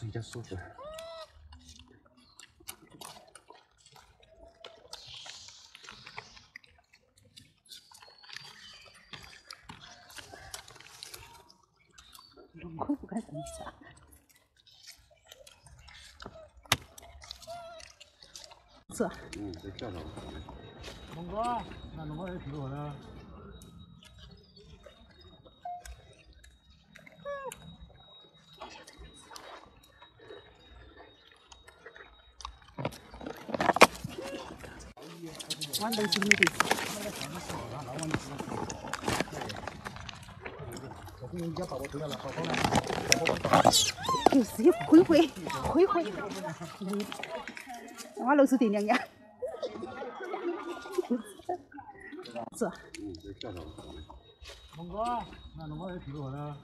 睡觉舒服。会不该等一下。是。嗯，这叫什么？龙哥，那龙哥也挺多的。玩都是没得。就是灰灰灰灰，我露出点亮呀。是。龙哥，那龙哥也挺多的。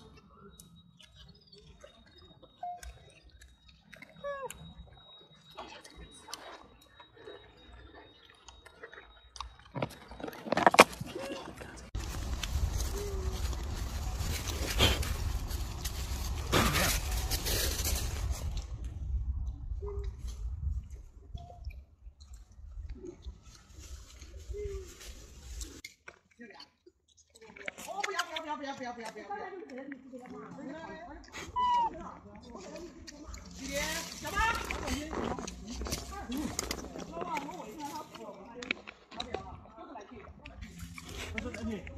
不要不要不要不要不要！不要？小八。不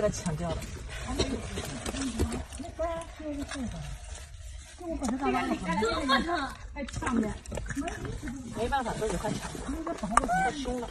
给他抢掉了。没办法，都是快抢，太凶了。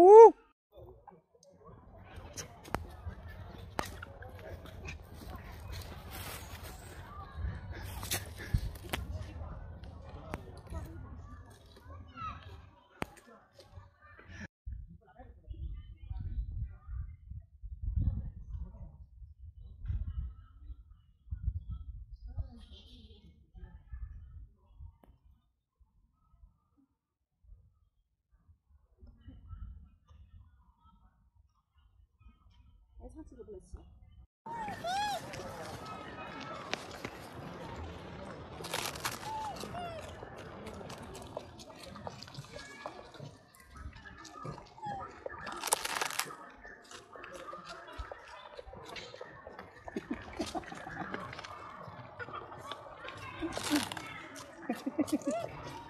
Woo! 산책을 불렀어.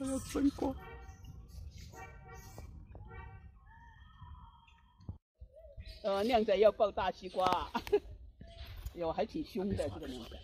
我要分瓜。呃，靓仔要抱大西瓜，哟，还挺凶的这个靓仔。